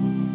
Mm-hmm.